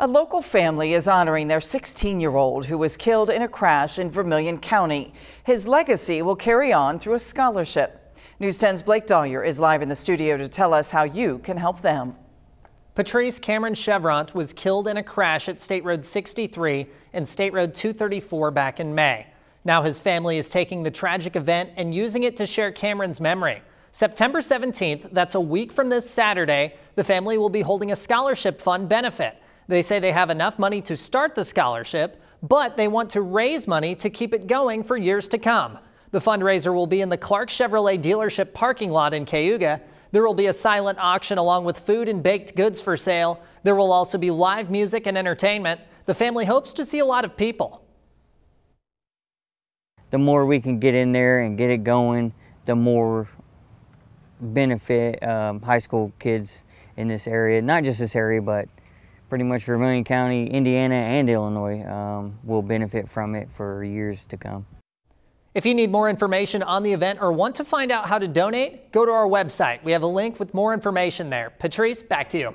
A local family is honoring their 16-year-old who was killed in a crash in Vermilion County. His legacy will carry on through a scholarship. News 10's Blake Dahyer is live in the studio to tell us how you can help them. Patrice Cameron Cheuvront was killed in a crash at State Road 63 and State Road 234 back in May. Now his family is taking the tragic event and using it to share Cameron's memory. September 17th, that's a week from this Saturday, the family will be holding a scholarship fund benefit. They say they have enough money to start the scholarship, but they want to raise money to keep it going for years to come. The fundraiser will be in the Clark Chevrolet dealership parking lot in Cayuga. There will be a silent auction along with food and baked goods for sale. There will also be live music and entertainment. The family hopes to see a lot of people. The more we can get in there and get it going, the more benefit um, high school kids in this area, not just this area, but pretty much Vermilion County, Indiana, and Illinois um, will benefit from it for years to come. If you need more information on the event or want to find out how to donate, go to our website. We have a link with more information there. Patrice, back to you.